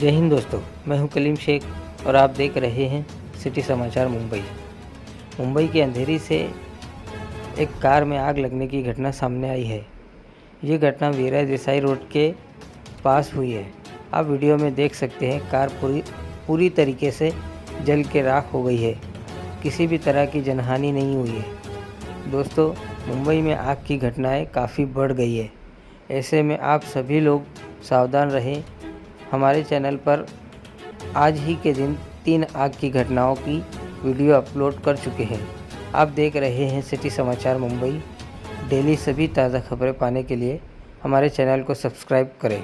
दोस्तों, मैं हूँ कलीम शेख और आप देख रहे हैं सिटी समाचार मुंबई। मुंबई के अंधेरी से एक कार में आग लगने की घटना सामने आई है। ये घटना वीरा देसाई रोड के पास हुई है। आप वीडियो में देख सकते हैं, कार पूरी पूरी तरीके से जल के राख हो गई है। किसी भी तरह की जनहानि नहीं हुई है। दोस्तों, मुंबई में आग की घटनाएँ काफ़ी बढ़ गई है। ऐसे में आप सभी लोग सावधान रहें हमारे चैनल पर आज ही के दिन तीन आग की घटनाओं की वीडियो अपलोड कर चुके हैं। आप देख रहे हैं सिटी समाचार मुंबई। डेली सभी ताज़ा खबरें पाने के लिए हमारे चैनल को सब्सक्राइब करें।